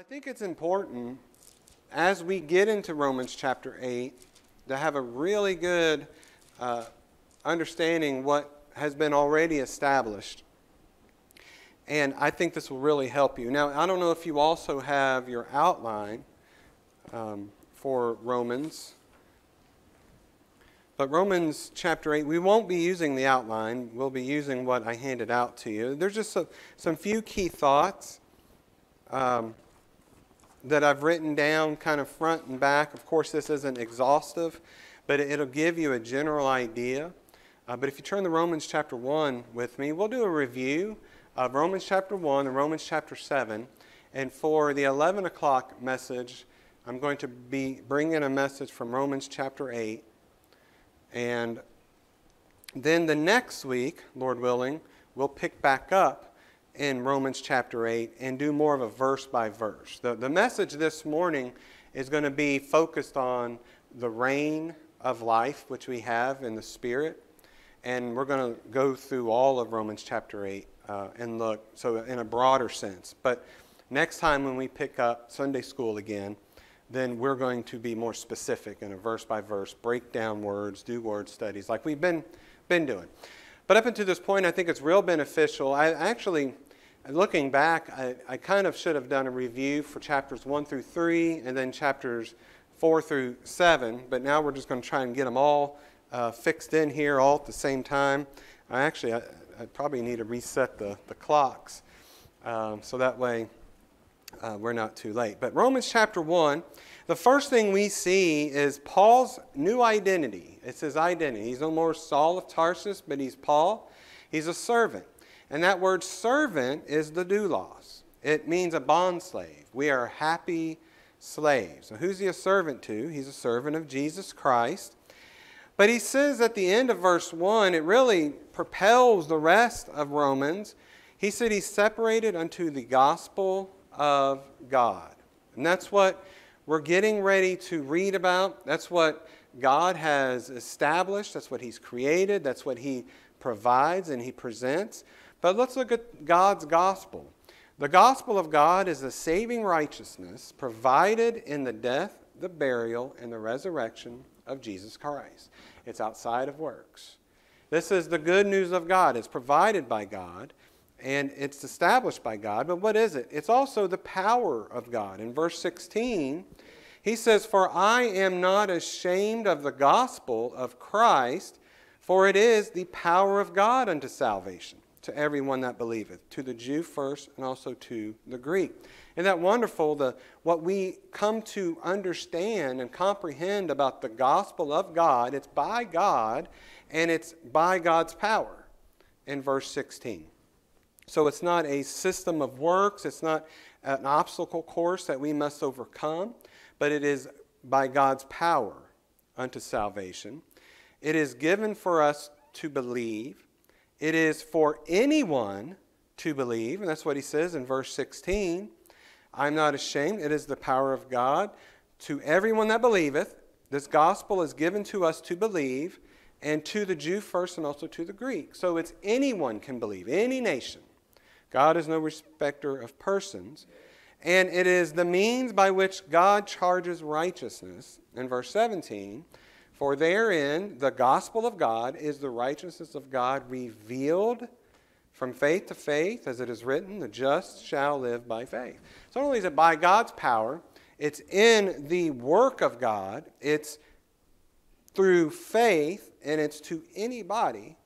I think it's important as we get into Romans chapter 8 to have a really good uh, understanding what has been already established. And I think this will really help you. Now, I don't know if you also have your outline um, for Romans. But Romans chapter 8, we won't be using the outline. We'll be using what I handed out to you. There's just some, some few key thoughts um, that I've written down kind of front and back. Of course, this isn't exhaustive, but it'll give you a general idea. Uh, but if you turn to Romans chapter 1 with me, we'll do a review of Romans chapter 1 and Romans chapter 7. And for the 11 o'clock message, I'm going to be bringing a message from Romans chapter 8 and then the next week, Lord willing, we'll pick back up in Romans chapter 8 and do more of a verse by verse. The, the message this morning is going to be focused on the reign of life which we have in the Spirit. And we're going to go through all of Romans chapter 8 uh, and look, so in a broader sense. But next time when we pick up Sunday school again, then we're going to be more specific in a verse by verse, break down words, do word studies like we've been, been doing. But up until this point, I think it's real beneficial. I actually, looking back, I, I kind of should have done a review for chapters 1 through 3 and then chapters 4 through 7, but now we're just going to try and get them all uh, fixed in here all at the same time. I actually, I, I probably need to reset the, the clocks um, so that way uh, we're not too late. But Romans chapter 1, the first thing we see is Paul's new identity. It's his identity. He's no more Saul of Tarsus, but he's Paul. He's a servant. And that word servant is the doulos. It means a bond slave. We are happy slaves. So who's he a servant to? He's a servant of Jesus Christ. But he says at the end of verse 1, it really propels the rest of Romans. He said he's separated unto the gospel of God. And that's what we're getting ready to read about. That's what God has established. That's what He's created. That's what He provides and He presents. But let's look at God's gospel. The gospel of God is the saving righteousness provided in the death, the burial, and the resurrection of Jesus Christ. It's outside of works. This is the good news of God. It's provided by God and it's established by God. But what is it? It's also the power of God. In verse 16, he says, For I am not ashamed of the gospel of Christ, for it is the power of God unto salvation to everyone that believeth, to the Jew first and also to the Greek. Isn't that wonderful? The, what we come to understand and comprehend about the gospel of God, it's by God and it's by God's power in verse 16. So it's not a system of works, it's not an obstacle course that we must overcome, but it is by God's power unto salvation. It is given for us to believe. It is for anyone to believe, and that's what he says in verse 16. I'm not ashamed. It is the power of God to everyone that believeth. This gospel is given to us to believe, and to the Jew first and also to the Greek. So it's anyone can believe, any nation. God is no respecter of persons. And it is the means by which God charges righteousness. In verse 17, for therein the gospel of God is the righteousness of God revealed from faith to faith, as it is written, the just shall live by faith. So not only is it by God's power, it's in the work of God, it's through faith, and it's to anybody,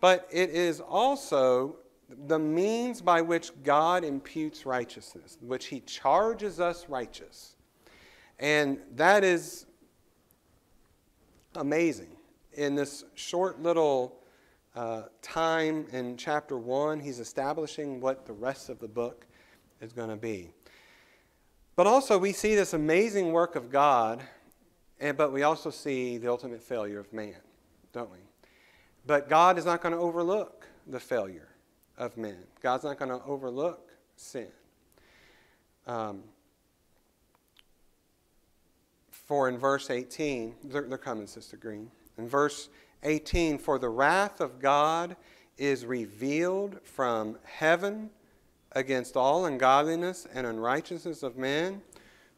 but it is also the means by which God imputes righteousness, which He charges us righteous. And that is amazing. In this short little uh, time in chapter 1, He's establishing what the rest of the book is going to be. But also, we see this amazing work of God, and, but we also see the ultimate failure of man, don't we? But God is not going to overlook the failure of men. God's not going to overlook sin. Um, for in verse 18, they're, they're coming, Sister Green. In verse 18, for the wrath of God is revealed from heaven against all ungodliness and unrighteousness of men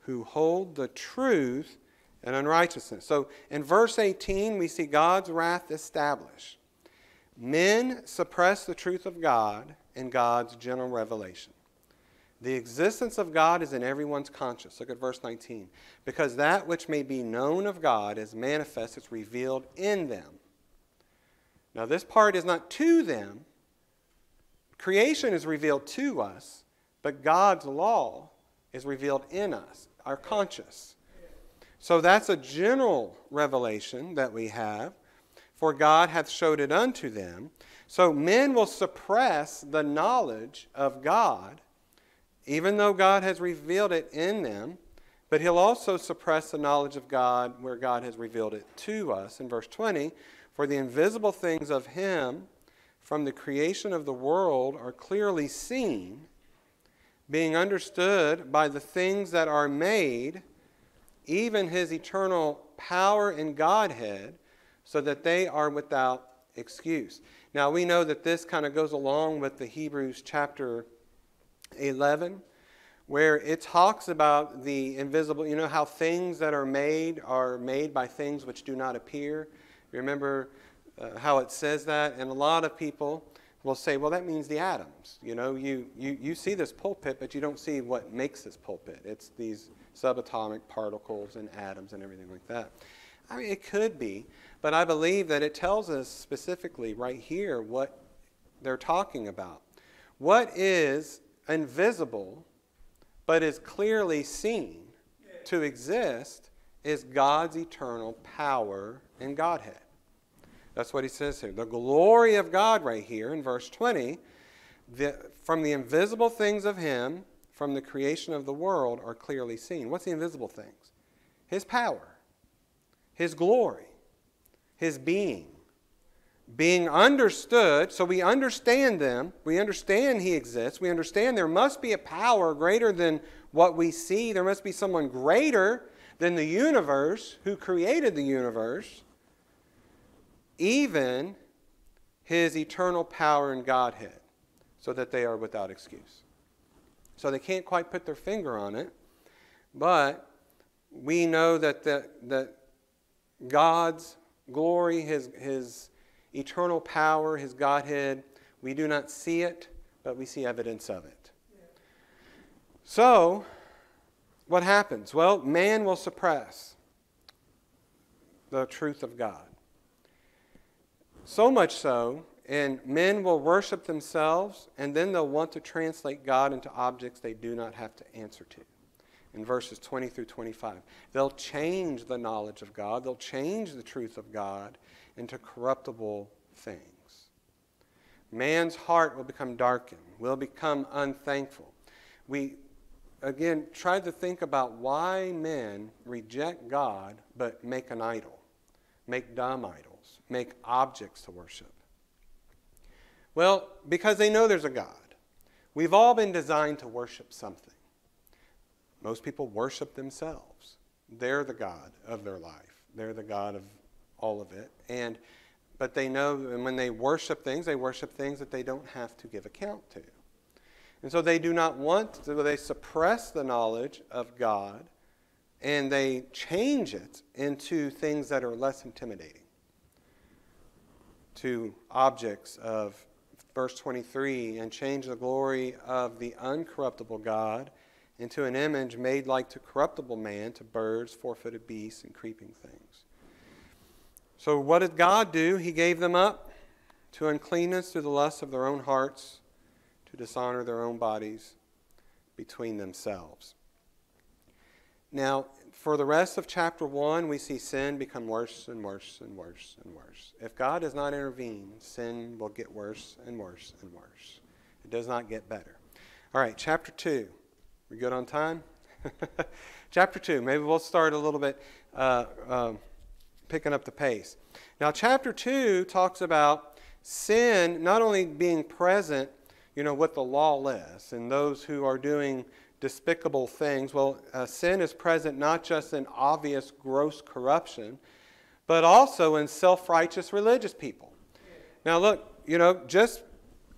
who hold the truth and unrighteousness. So in verse 18, we see God's wrath established. Men suppress the truth of God in God's general revelation. The existence of God is in everyone's conscience. Look at verse 19. Because that which may be known of God is manifest, it's revealed in them. Now, this part is not to them. Creation is revealed to us, but God's law is revealed in us, our conscience. So that's a general revelation that we have. For God hath showed it unto them. So men will suppress the knowledge of God even though God has revealed it in them, but he'll also suppress the knowledge of God where God has revealed it to us. In verse 20, for the invisible things of him from the creation of the world are clearly seen, being understood by the things that are made, even his eternal power and Godhead, so that they are without excuse. Now we know that this kind of goes along with the Hebrews chapter 11, where it talks about the invisible, you know, how things that are made are made by things which do not appear. Remember uh, how it says that? And a lot of people will say, well, that means the atoms. You know, you, you, you see this pulpit, but you don't see what makes this pulpit. It's these subatomic particles and atoms and everything like that. I mean, it could be, but I believe that it tells us specifically right here what they're talking about. What is invisible, but is clearly seen to exist, is God's eternal power and Godhead. That's what he says here. The glory of God, right here in verse 20, the, from the invisible things of him, from the creation of the world, are clearly seen. What's the invisible things? His power, his glory, his being being understood, so we understand them, we understand He exists, we understand there must be a power greater than what we see, there must be someone greater than the universe who created the universe, even His eternal power and Godhead, so that they are without excuse. So they can't quite put their finger on it, but we know that, the, that God's glory, His, His eternal power, his Godhead. We do not see it, but we see evidence of it. So, what happens? Well, man will suppress the truth of God. So much so, and men will worship themselves, and then they'll want to translate God into objects they do not have to answer to. In verses 20 through 25, they'll change the knowledge of God, they'll change the truth of God, into corruptible things. Man's heart will become darkened, will become unthankful. We, again, try to think about why men reject God but make an idol, make dumb idols, make objects to worship. Well, because they know there's a God. We've all been designed to worship something. Most people worship themselves. They're the God of their life. They're the God of all of it. And but they know and when they worship things, they worship things that they don't have to give account to. And so they do not want to, they suppress the knowledge of God and they change it into things that are less intimidating. To objects of verse 23 and change the glory of the uncorruptible God into an image made like to corruptible man, to birds, four footed beasts, and creeping things. So, what did God do? He gave them up to uncleanness through the lust of their own hearts, to dishonor their own bodies between themselves. Now, for the rest of chapter 1, we see sin become worse and worse and worse and worse. If God does not intervene, sin will get worse and worse and worse. It does not get better. All right, chapter 2. We good on time? chapter 2. Maybe we'll start a little bit. Uh, um, picking up the pace. Now, chapter 2 talks about sin not only being present, you know, with the lawless and those who are doing despicable things. Well, uh, sin is present not just in obvious gross corruption, but also in self righteous religious people. Now, look, you know, just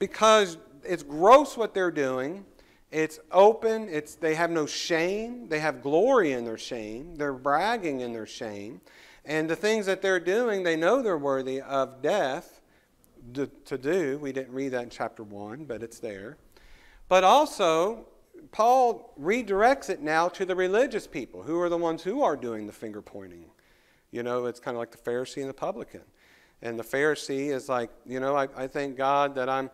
because it's gross what they're doing, It's open. It's, they have no shame. They have glory in their shame. They're bragging in their shame. And the things that they're doing, they know they're worthy of death to, to do. We didn't read that in chapter 1, but it's there. But also, Paul redirects it now to the religious people, who are the ones who are doing the finger pointing. You know, it's kind of like the Pharisee and the publican. And the Pharisee is like, you know, I, I thank God that I'm,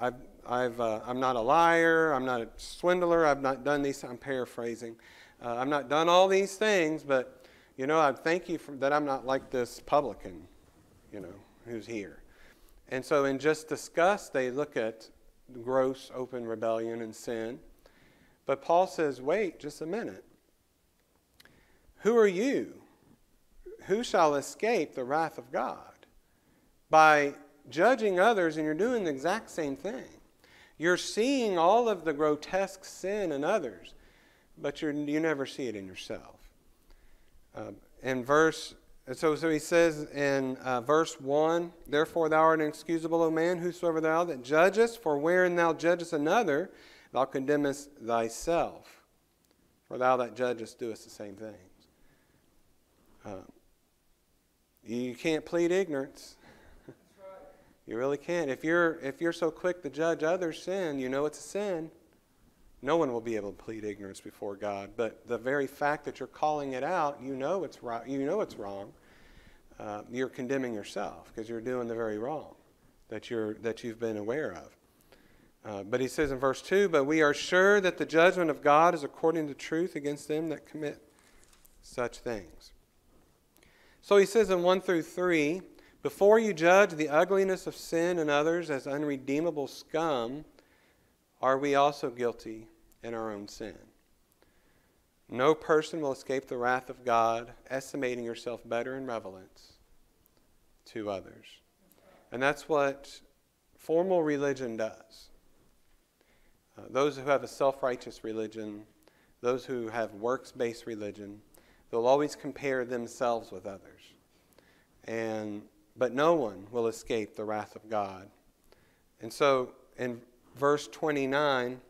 I've, I've, uh, I'm not a liar, I'm not a swindler, I've not done these, I'm paraphrasing. Uh, I've not done all these things, but, you know, I thank you for, that I'm not like this publican, you know, who's here. And so in just disgust, they look at gross open rebellion and sin. But Paul says, wait just a minute. Who are you? Who shall escape the wrath of God? By judging others, and you're doing the exact same thing. You're seeing all of the grotesque sin in others, but you you never see it in yourself. Uh, in verse, so, so he says in uh, verse 1 Therefore thou art an inexcusable, O man, whosoever thou that judgest, for wherein thou judgest another, thou condemnest thyself. For thou that judgest doest the same things. Uh, you can't plead ignorance. You really can't. If you're, if you're so quick to judge others' sin, you know it's a sin. No one will be able to plead ignorance before God. But the very fact that you're calling it out, you know it's right. You know it's wrong. Uh, you're condemning yourself because you're doing the very wrong that you're that you've been aware of. Uh, but he says in verse 2 But we are sure that the judgment of God is according to truth against them that commit such things. So he says in 1 through 3 Before you judge the ugliness of sin in others as unredeemable scum, are we also guilty in our own sin? No person will escape the wrath of God, estimating yourself better in relevance to others. And that's what formal religion does. Uh, those who have a self righteous religion, those who have works based religion, they'll always compare themselves with others. And, but no one will escape the wrath of God. And so in verse 29,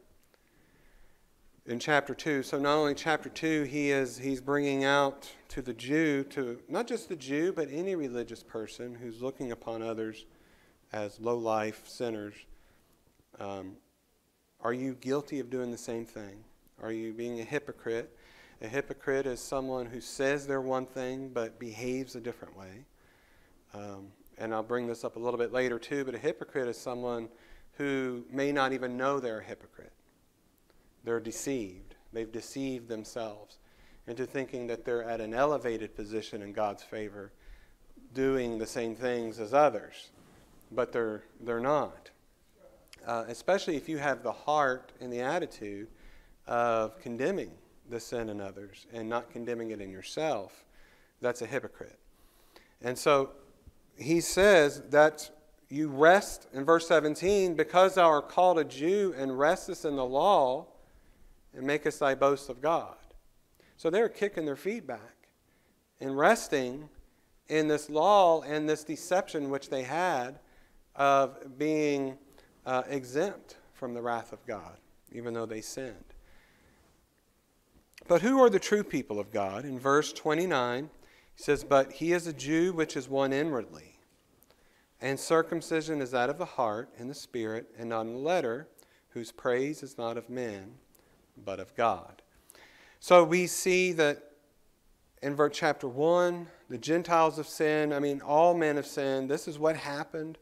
in chapter 2 so not only chapter 2 he is he's bringing out to the jew to not just the jew but any religious person who's looking upon others as low life sinners um, are you guilty of doing the same thing? Are you being a hypocrite? A hypocrite is someone who says they're one thing but behaves a different way. Um, and I'll bring this up a little bit later too, but a hypocrite is someone who may not even know they're a hypocrite. They're deceived. They've deceived themselves into thinking that they're at an elevated position in God's favor, doing the same things as others, but they're, they're not uh, especially if you have the heart and the attitude of condemning the sin in others and not condemning it in yourself, that's a hypocrite. And so he says that you rest in verse 17 because thou art called a Jew and restest in the law and makest thy boast of God. So they're kicking their feet back and resting in this law and this deception which they had of being uh, exempt from the wrath of God, even though they sinned. But who are the true people of God? In verse 29, he says, But he is a Jew which is one inwardly, and circumcision is that of the heart and the spirit, and not in the letter, whose praise is not of men, but of God. So we see that in verse chapter 1, the Gentiles have sinned. I mean, all men have sinned. This is what happened.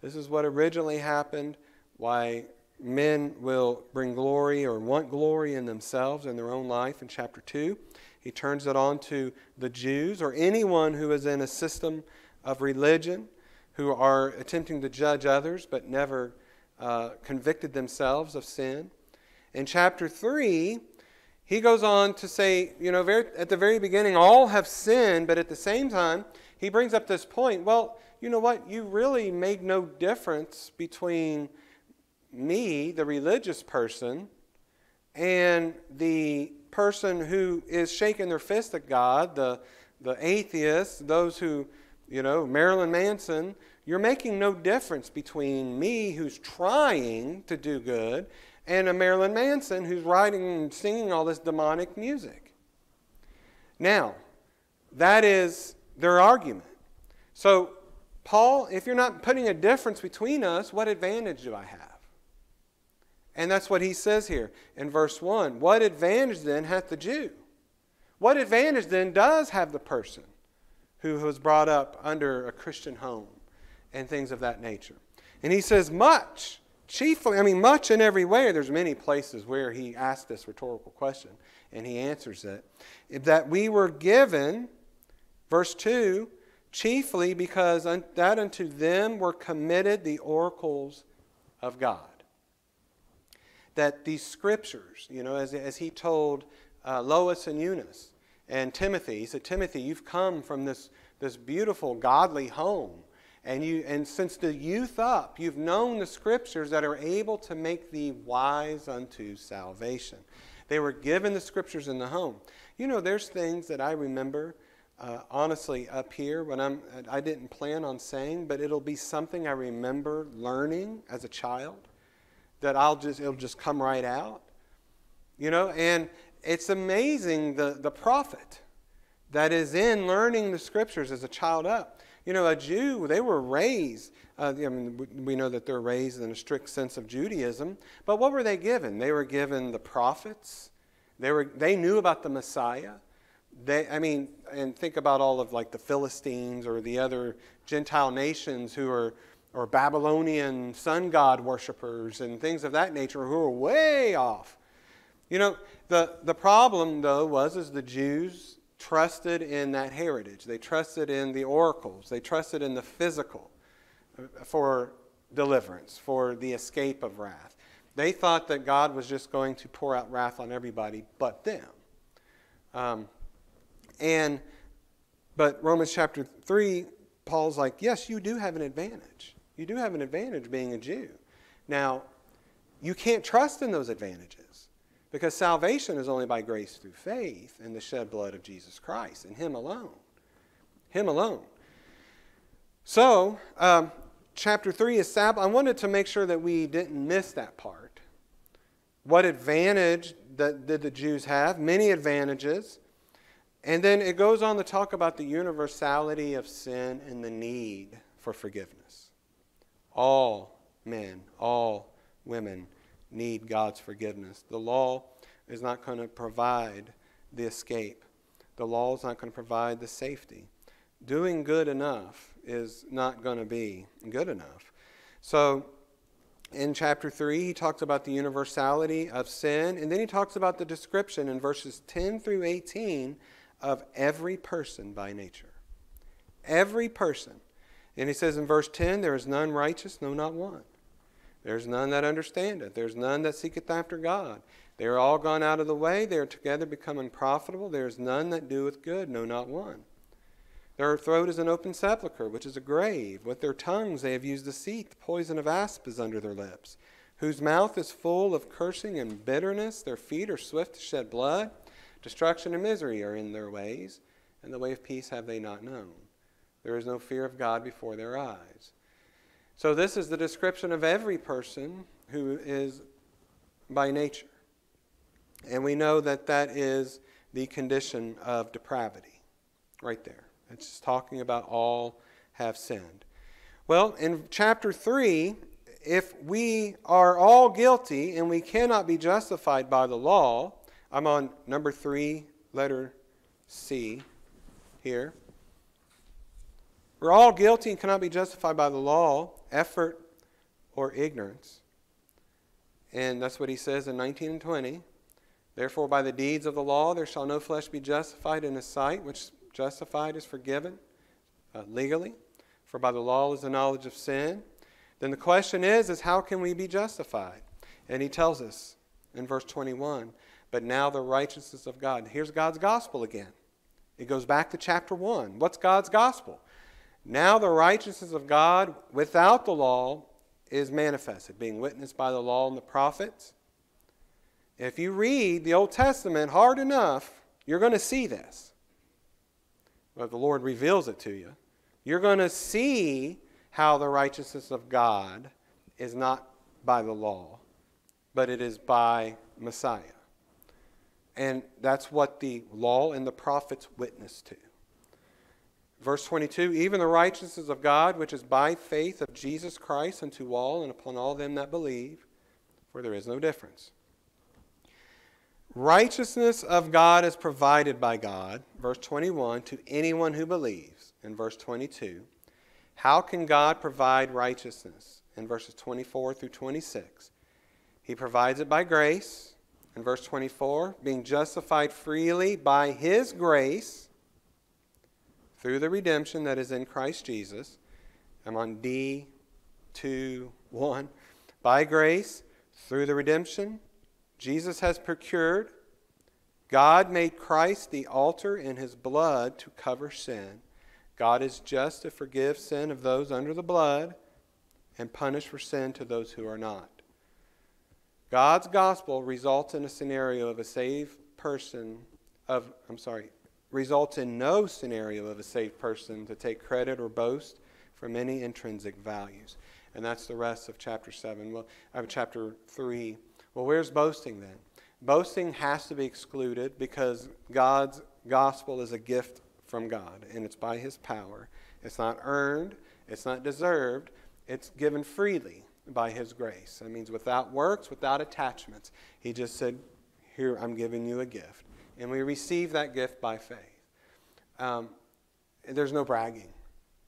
This is what originally happened why men will bring glory or want glory in themselves in their own life in chapter 2. He turns it on to the Jews or anyone who is in a system of religion who are attempting to judge others but never uh, convicted themselves of sin. In chapter 3, he goes on to say, you know, very, at the very beginning, all have sinned, but at the same time, he brings up this point well, you know what? You really made no difference between me, the religious person, and the person who is shaking their fist at God, the, the atheist, those who, you know, Marilyn Manson, you're making no difference between me who's trying to do good and a Marilyn Manson who's writing and singing all this demonic music. Now, that is their argument. So, Paul, if you're not putting a difference between us, what advantage do I have? And that's what he says here in verse 1. What advantage then hath the Jew? What advantage then does have the person who was brought up under a Christian home and things of that nature? And he says, much. Chiefly, I mean, much in every way. There's many places where he asks this rhetorical question and he answers it. That we were given, verse 2, chiefly because that unto them were committed the oracles of God. That these scriptures, you know, as, as he told uh, Lois and Eunice and Timothy, he said, Timothy, you've come from this, this beautiful, godly home and, you, and since the youth up, you've known the scriptures that are able to make thee wise unto salvation. They were given the scriptures in the home. You know, there's things that I remember, uh, honestly, up here when I'm, I didn't plan on saying, but it'll be something I remember learning as a child that I'll just, it'll just come right out. You know, and it's amazing the, the profit that is in learning the scriptures as a child up. You know, a Jew, they were raised. Uh, I mean, we know that they're raised in a strict sense of Judaism, but what were they given? They were given the prophets. They, were, they knew about the Messiah. They, I mean, and think about all of like the Philistines or the other Gentile nations who are or Babylonian sun god worshippers and things of that nature who are way off. You know, the, the problem though was is the Jews trusted in that heritage. They trusted in the oracles. They trusted in the physical uh, for deliverance, for the escape of wrath. They thought that God was just going to pour out wrath on everybody but them. Um, and but Romans chapter 3, Paul's like, yes, you do have an advantage. You do have an advantage being a Jew. Now, you can't trust in those advantages. Because salvation is only by grace through faith in the shed blood of Jesus Christ and Him alone. Him alone. So, um, chapter 3 is Sabbath. I wanted to make sure that we didn't miss that part. What advantage that, did the Jews have? Many advantages. And then it goes on to talk about the universality of sin and the need for forgiveness. All men, all women need God's forgiveness. The law is not going to provide the escape, the law is not going to provide the safety. Doing good enough is not going to be good enough. So, in chapter 3, he talks about the universality of sin, and then he talks about the description in verses 10 through 18 of every person by nature. Every person. And he says in verse 10, There is none righteous, no, not one. There's none that understandeth. There's none that seeketh after God. They are all gone out of the way. They are together become unprofitable. There is none that doeth good, no, not one. Their throat is an open sepulchre, which is a grave. With their tongues they have used deceit. The poison of asp is under their lips. Whose mouth is full of cursing and bitterness. Their feet are swift to shed blood. Destruction and misery are in their ways, and the way of peace have they not known. There is no fear of God before their eyes. So, this is the description of every person who is by nature. And we know that that is the condition of depravity, right there. It's just talking about all have sinned. Well, in chapter 3, if we are all guilty and we cannot be justified by the law, I'm on number 3, letter C here. We're all guilty and cannot be justified by the law, effort, or ignorance. And that's what he says in 19 and 20. Therefore, by the deeds of the law, there shall no flesh be justified in his sight, which justified is forgiven uh, legally. For by the law is the knowledge of sin. Then the question is, is how can we be justified? And he tells us in verse 21, but now the righteousness of God. Here's God's gospel again. It goes back to chapter 1. What's God's gospel? Now the righteousness of God without the law is manifested, being witnessed by the law and the prophets. If you read the Old Testament hard enough, you're going to see this. But the Lord reveals it to you. You're going to see how the righteousness of God is not by the law, but it is by Messiah. And that's what the law and the prophets witness to. Verse 22 Even the righteousness of God, which is by faith of Jesus Christ unto all and upon all them that believe, for there is no difference. Righteousness of God is provided by God, verse 21, to anyone who believes, in verse 22. How can God provide righteousness? In verses 24 through 26. He provides it by grace, in verse 24, being justified freely by His grace through the redemption that is in Christ Jesus. I'm on D 2 1. By grace, through the redemption Jesus has procured, God made Christ the altar in his blood to cover sin. God is just to forgive sin of those under the blood and punish for sin to those who are not. God's gospel results in a scenario of a saved person of I'm sorry, results in no scenario of a saved person to take credit or boast from any intrinsic values. And that's the rest of chapter 7. Well, I have chapter 3. Well, where's boasting then? Boasting has to be excluded because God's gospel is a gift from God, and it's by His power. It's not earned, it's not deserved, it's given freely by His grace. That means without works, without attachments. He just said, Here, I'm giving you a gift and we receive that gift by faith. Um, there's no bragging.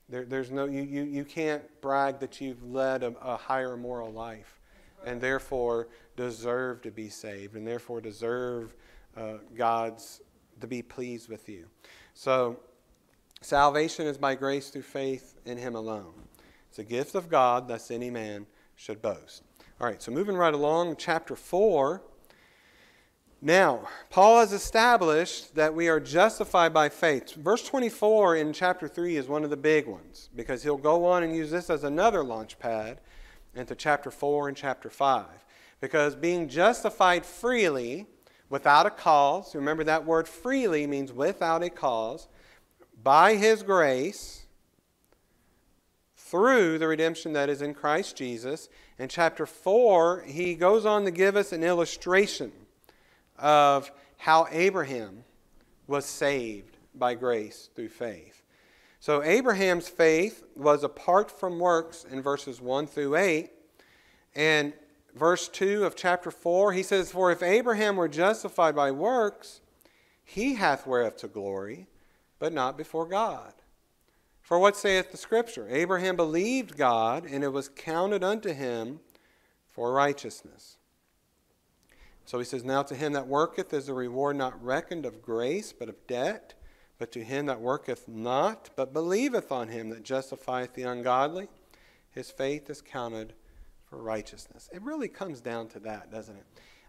There, there's no, you, you, you can't brag that you've led a, a higher moral life and therefore deserve to be saved and therefore deserve uh, God's to be pleased with you. So, salvation is by grace through faith in Him alone. It's a gift of God, thus any man should boast. All right, so moving right along, chapter 4. Now, Paul has established that we are justified by faith. Verse 24 in chapter 3 is one of the big ones because he'll go on and use this as another launch pad into chapter 4 and chapter 5. Because being justified freely, without a cause, remember that word freely means without a cause, by his grace, through the redemption that is in Christ Jesus. In chapter 4, he goes on to give us an illustration of how Abraham was saved by grace through faith. So, Abraham's faith was apart from works in verses 1 through 8. And verse 2 of chapter 4, he says, For if Abraham were justified by works, he hath whereof to glory, but not before God. For what saith the Scripture? Abraham believed God, and it was counted unto him for righteousness. So he says, Now to him that worketh is a reward not reckoned of grace, but of debt. But to him that worketh not, but believeth on him that justifieth the ungodly, his faith is counted for righteousness. It really comes down to that, doesn't it?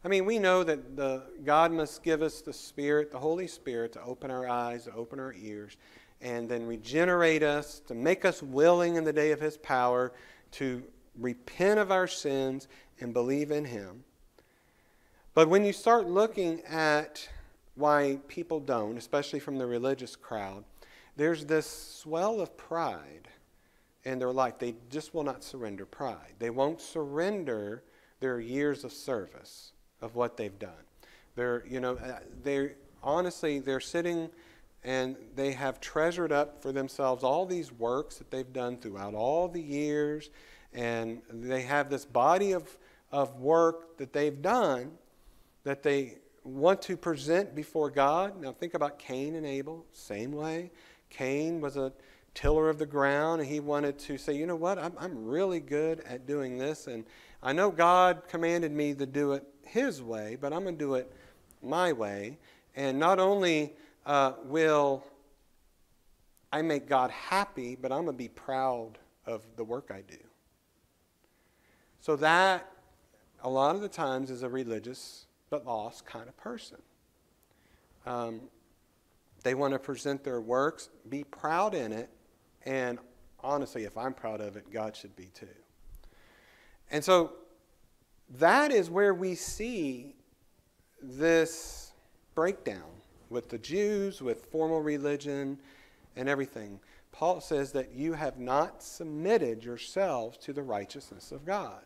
I mean, we know that the, God must give us the Spirit, the Holy Spirit, to open our eyes, to open our ears, and then regenerate us, to make us willing in the day of His power, to repent of our sins and believe in Him. But when you start looking at why people don't, especially from the religious crowd, there's this swell of pride in their life. They just will not surrender pride. They won't surrender their years of service of what they've done. They're, you know, uh, they honestly they're sitting and they have treasured up for themselves all these works that they've done throughout all the years, and they have this body of of work that they've done that they want to present before God. Now, think about Cain and Abel, same way. Cain was a tiller of the ground, and he wanted to say, you know what, I'm, I'm really good at doing this, and I know God commanded me to do it his way, but I'm going to do it my way. And not only uh, will I make God happy, but I'm going to be proud of the work I do. So that, a lot of the times, is a religious but lost kind of person. Um, they want to present their works, be proud in it, and honestly, if I'm proud of it, God should be too. And so that is where we see this breakdown with the Jews, with formal religion, and everything. Paul says that you have not submitted yourselves to the righteousness of God.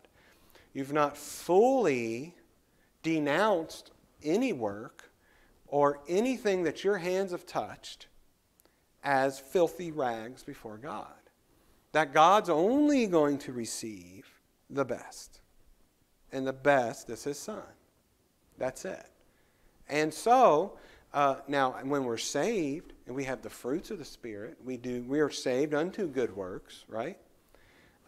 You've not fully denounced any work or anything that your hands have touched as filthy rags before God. That God's only going to receive the best. And the best is His Son. That's it. And so, uh, now when we're saved and we have the fruits of the Spirit, we do we are saved unto good works, right?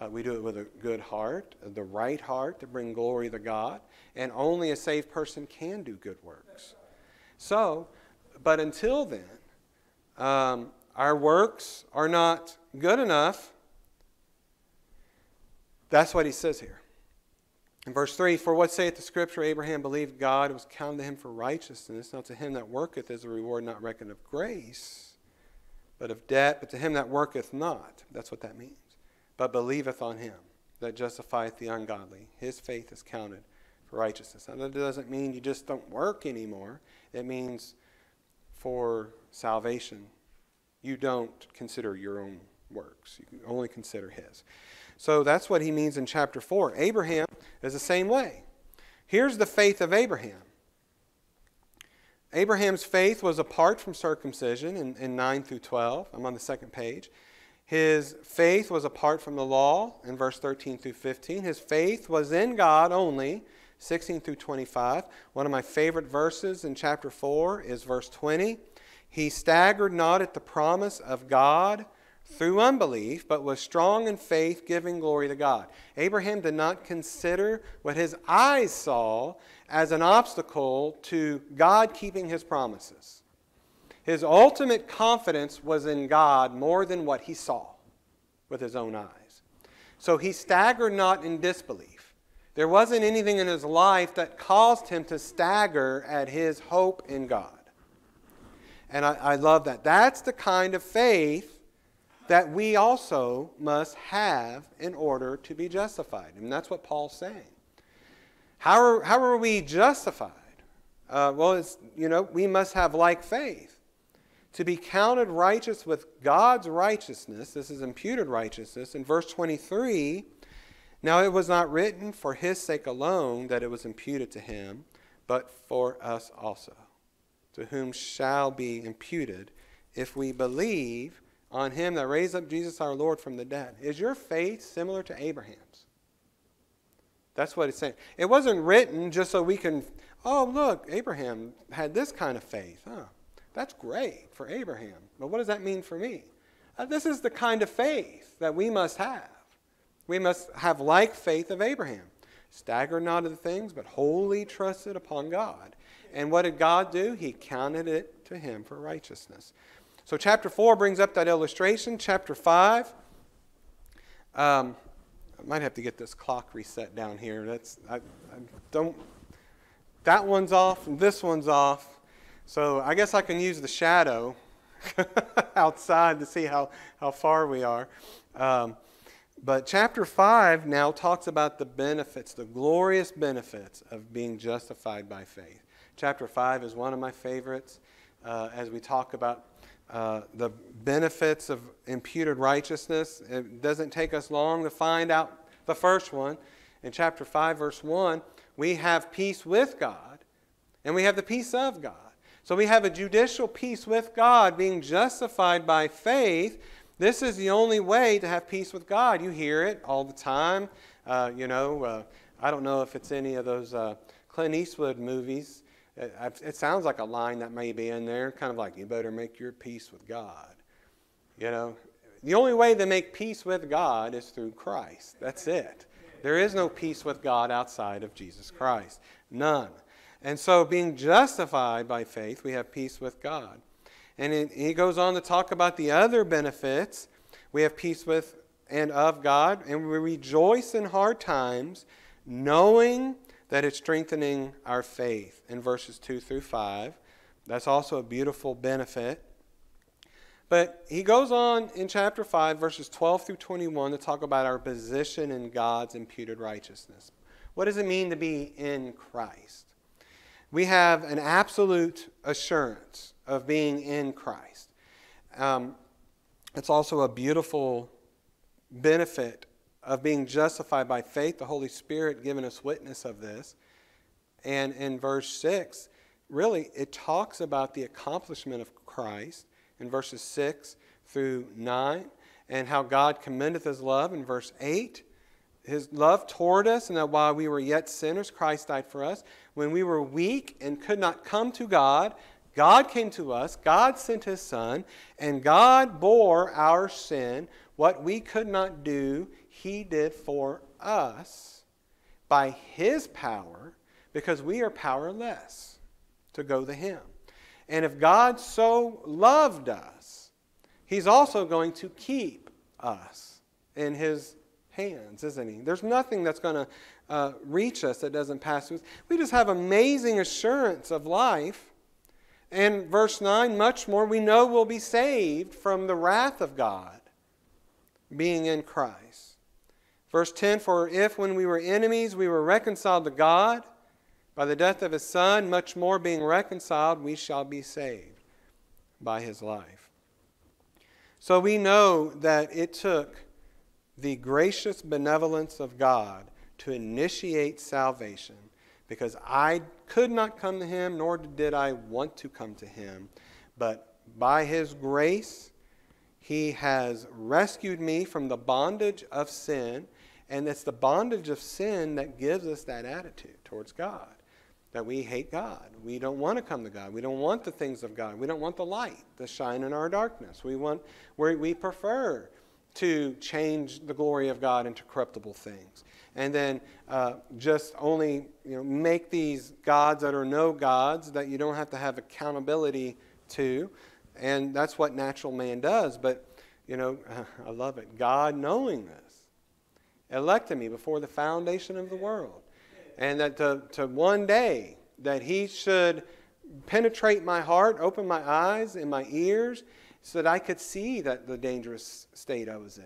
Uh, we do it with a good heart, the right heart to bring glory to God, and only a saved person can do good works. So, but until then, um, our works are not good enough. That's what he says here. In verse 3, for what saith the scripture? Abraham believed God, was counted to him for righteousness. Now to him that worketh is a reward not reckoned of grace, but of debt. But to him that worketh not, that's what that means, but believeth on him that justifieth the ungodly. His faith is counted for righteousness. Now that doesn't mean you just don't work anymore. It means for salvation, you don't consider your own works. You only consider his. So that's what he means in chapter 4. Abraham is the same way. Here's the faith of Abraham. Abraham's faith was apart from circumcision in, in 9 through 12. I'm on the second page. His faith was apart from the law in verse 13 through 15. His faith was in God only, 16 through 25. One of my favorite verses in chapter 4 is verse 20. He staggered not at the promise of God through unbelief, but was strong in faith, giving glory to God. Abraham did not consider what his eyes saw as an obstacle to God keeping his promises. His ultimate confidence was in God more than what he saw with his own eyes. So he staggered not in disbelief. There wasn't anything in his life that caused him to stagger at his hope in God. And I, I love that. That's the kind of faith that we also must have in order to be justified. And that's what Paul's saying. How are, how are we justified? Uh, well, it's, you know, we must have like faith. To be counted righteous with God's righteousness, this is imputed righteousness. In verse 23, now it was not written for his sake alone that it was imputed to him, but for us also, to whom shall be imputed if we believe on him that raised up Jesus our Lord from the dead. Is your faith similar to Abraham's? That's what it's saying. It wasn't written just so we can, oh, look, Abraham had this kind of faith. Huh? That's great for Abraham. But what does that mean for me? Uh, this is the kind of faith that we must have. We must have like faith of Abraham. Stagger not at the things, but wholly trusted upon God. And what did God do? He counted it to him for righteousness. So, chapter 4 brings up that illustration. Chapter 5, um, I might have to get this clock reset down here. That's, I, I don't, that one's off and this one's off. So, I guess I can use the shadow outside to see how, how far we are. Um, but chapter 5 now talks about the benefits, the glorious benefits of being justified by faith. Chapter 5 is one of my favorites uh, as we talk about uh, the benefits of imputed righteousness. It doesn't take us long to find out the first one. In chapter 5, verse 1, we have peace with God and we have the peace of God. So we have a judicial peace with God, being justified by faith. This is the only way to have peace with God. You hear it all the time. Uh, you know, uh, I don't know if it's any of those uh, Clint Eastwood movies it, it sounds like a line that may be in there, kind of like, you better make your peace with God. You know, the only way to make peace with God is through Christ. That's it. There is no peace with God outside of Jesus Christ. None. And so, being justified by faith, we have peace with God. And it, he goes on to talk about the other benefits. We have peace with and of God, and we rejoice in hard times, knowing that it's strengthening our faith in verses 2 through 5. That's also a beautiful benefit. But he goes on in chapter 5, verses 12 through 21, to talk about our position in God's imputed righteousness. What does it mean to be in Christ? We have an absolute assurance of being in Christ. Um, it's also a beautiful benefit of being justified by faith, the Holy Spirit giving us witness of this. And in verse 6, really, it talks about the accomplishment of Christ in verses 6 through 9, and how God commendeth his love in verse 8. His love toward us, and that while we were yet sinners, Christ died for us. When we were weak and could not come to God, God came to us, God sent his Son, and God bore our sin. What we could not do, he did for us by his power, because we are powerless to go to him. And if God so loved us, he's also going to keep us in his hands, isn't he? There's nothing that's going to uh, reach us that doesn't pass through. We just have amazing assurance of life. And verse 9, much more, we know we'll be saved from the wrath of God being in Christ. Verse 10 For if when we were enemies we were reconciled to God by the death of his Son, much more being reconciled, we shall be saved by his life. So we know that it took the gracious benevolence of God to initiate salvation because I could not come to him, nor did I want to come to him. But by his grace, he has rescued me from the bondage of sin, and it's the bondage of sin that gives us that attitude towards God. That we hate God. We don't want to come to God. We don't want the things of God. We don't want the light to shine in our darkness. We want we prefer to change the glory of God into corruptible things and then uh, just only you know, make these gods that are no gods that you don't have to have accountability to. And that's what natural man does. But, you know, I love it. God, knowing this, elected me before the foundation of the world. And that to, to one day that he should penetrate my heart, open my eyes and my ears, so that I could see that the dangerous state I was in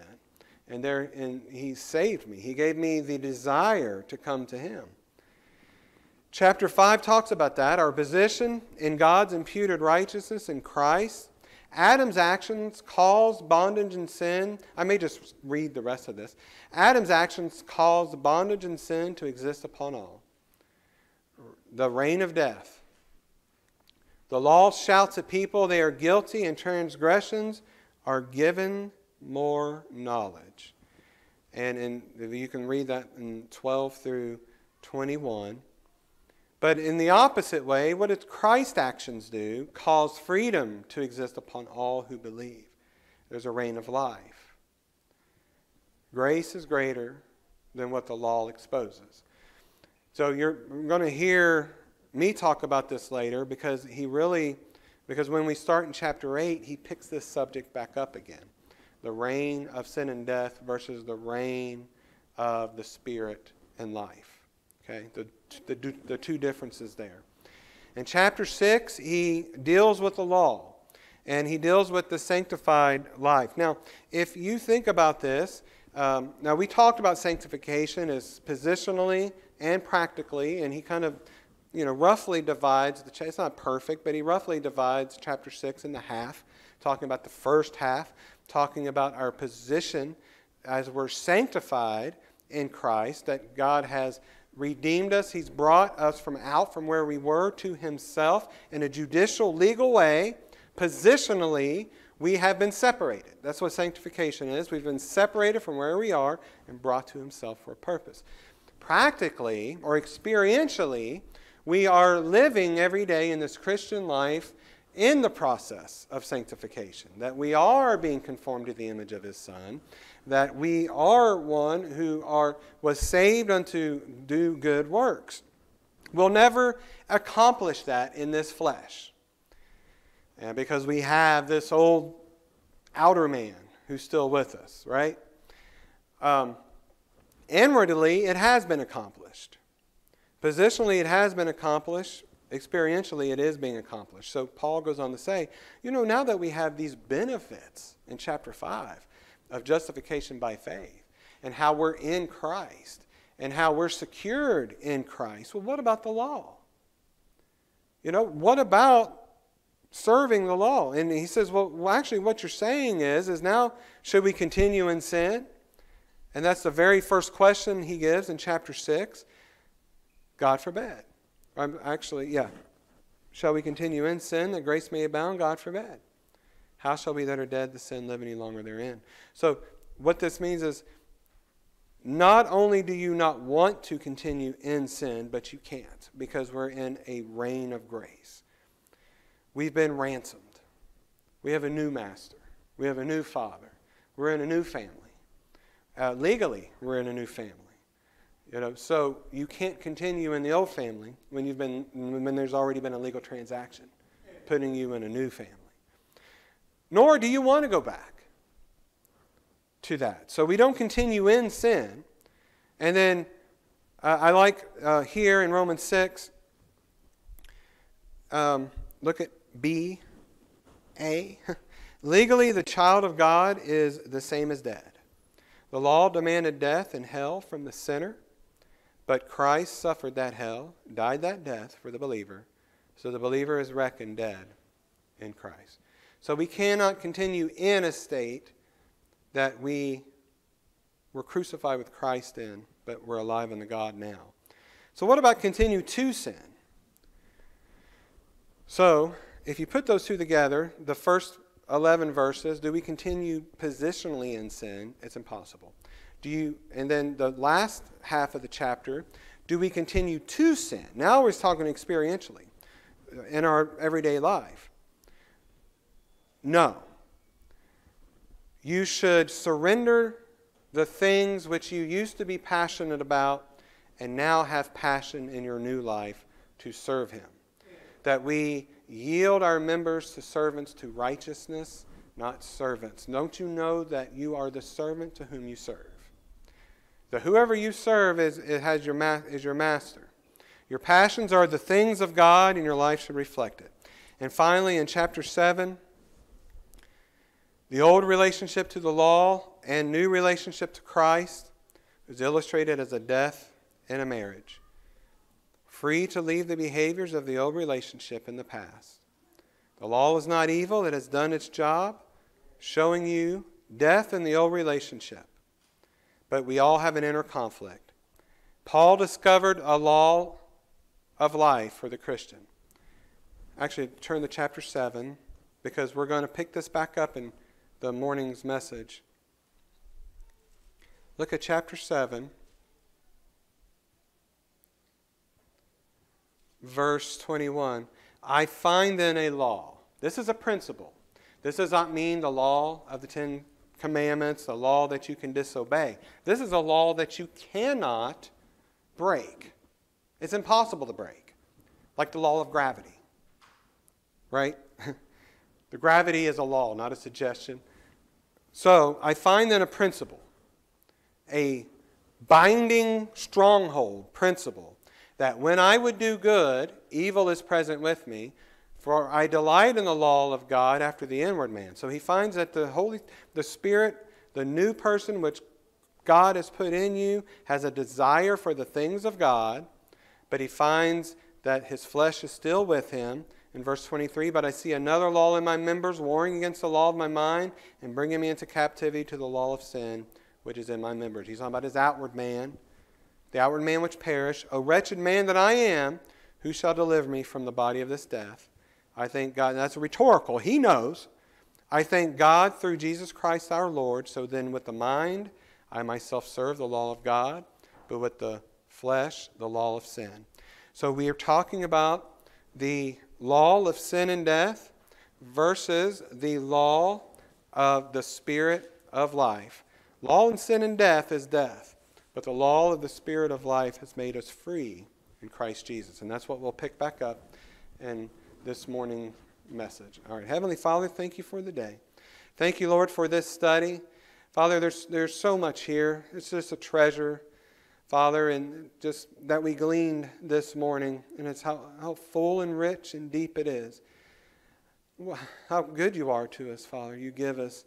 and there and he saved me. He gave me the desire to come to him. Chapter 5 talks about that, our position in God's imputed righteousness in Christ. Adam's actions caused bondage and sin. I may just read the rest of this. Adam's actions caused bondage and sin to exist upon all. The reign of death. The law shouts at people they are guilty and transgressions are given more knowledge. And in, you can read that in 12 through 21. But in the opposite way, what did Christ's actions do? Cause freedom to exist upon all who believe. There's a reign of life. Grace is greater than what the law exposes. So you're going to hear me talk about this later because he really, because when we start in chapter 8, he picks this subject back up again the reign of sin and death versus the reign of the spirit and life. Okay, the, the, the two differences there. In chapter 6, he deals with the law and he deals with the sanctified life. Now, if you think about this, um, now we talked about sanctification as positionally and practically, and he kind of, you know, roughly divides the. It's not perfect, but he roughly divides chapter six into half, talking about the first half talking about our position as we're sanctified in Christ, that God has redeemed us. He's brought us from out from where we were to Himself in a judicial, legal way. Positionally, we have been separated. That's what sanctification is. We've been separated from where we are and brought to Himself for a purpose. Practically or experientially, we are living every day in this Christian life in the process of sanctification, that we are being conformed to the image of his Son, that we are one who are, was saved unto do good works. We'll never accomplish that in this flesh. And because we have this old outer man who's still with us, right? Um, inwardly, it has been accomplished. Positionally, it has been accomplished experientially it is being accomplished. So Paul goes on to say, you know, now that we have these benefits in chapter 5 of justification by faith and how we're in Christ and how we're secured in Christ, well, what about the law? You know, what about serving the law? And he says, well, well actually, what you're saying is, is now should we continue in sin? And that's the very first question he gives in chapter 6. God forbid. I'm actually, yeah. Shall we continue in sin that grace may abound? God forbid. How shall we that are dead the sin live any longer therein? So, what this means is not only do you not want to continue in sin, but you can't because we're in a reign of grace. We've been ransomed. We have a new master. We have a new father. We're in a new family. Uh, legally, we're in a new family. You know, so you can't continue in the old family when you've been when there's already been a legal transaction putting you in a new family. Nor do you want to go back to that. So we don't continue in sin. And then uh, I like uh, here in Romans 6, um, look at B, A. Legally, the child of God is the same as dead. The law demanded death and hell from the sinner, but Christ suffered that hell, died that death for the believer, so the believer is reckoned dead in Christ. So we cannot continue in a state that we were crucified with Christ in, but we're alive in the God now. So, what about continue to sin? So, if you put those two together, the first 11 verses, do we continue positionally in sin? It's impossible. Do you, and then the last half of the chapter, do we continue to sin? Now we're talking experientially uh, in our everyday life. No you should surrender the things which you used to be passionate about and now have passion in your new life to serve Him. That we yield our members to servants to righteousness, not servants. Don't you know that you are the servant to whom you serve? That whoever you serve is, has your ma- is your master. Your passions are the things of God, and your life should reflect it. And finally, in chapter 7, the old relationship to the law and new relationship to Christ is illustrated as a death and a marriage. Free to leave the behaviors of the old relationship in the past. The law is not evil, it has done its job, showing you death in the old relationship. But we all have an inner conflict. Paul discovered a law of life for the Christian. Actually, turn to chapter 7 because we're going to pick this back up in the morning's message. Look at chapter 7, verse 21. I find then a law. This is a principle. This does not mean the law of the Ten Commandments, a law that you can disobey. This is a law that you cannot break. It's impossible to break, like the law of gravity. Right? the gravity is a law, not a suggestion. So I find then a principle, a binding stronghold principle, that when I would do good, evil is present with me, for I delight in the law of God after the inward man. So he finds that the Holy, the Spirit, the new person which God has put in you, has a desire for the things of God, but he finds that his flesh is still with him in verse 23, but I see another law in my members, warring against the law of my mind and bringing me into captivity to the law of sin, which is in my members. He's talking about his outward man, the outward man which perish. O wretched man that I am, who shall deliver me from the body of this death? I thank God, that's rhetorical. He knows. I thank God through Jesus Christ our Lord. So then, with the mind, I myself serve the law of God, but with the flesh, the law of sin. So we are talking about the law of sin and death versus the law of the spirit of life. Law and sin and death is death, but the law of the spirit of life has made us free in Christ Jesus. And that's what we'll pick back up in this morning message. All right, Heavenly Father, thank you for the day. Thank you, Lord, for this study. Father, there's, there's so much here. It's just a treasure. Father, and just that we gleaned this morning, and it's how, how full and rich and deep it is. How good you are to us, Father. You give us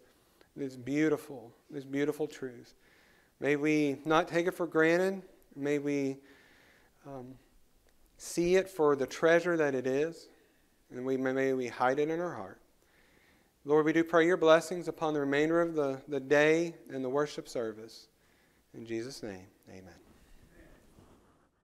this beautiful, this beautiful truth. May we not take it for granted. May we um, see it for the treasure that it is, and we, may we hide it in our heart. Lord, we do pray your blessings upon the remainder of the, the day and the worship service. In Jesus' name, amen.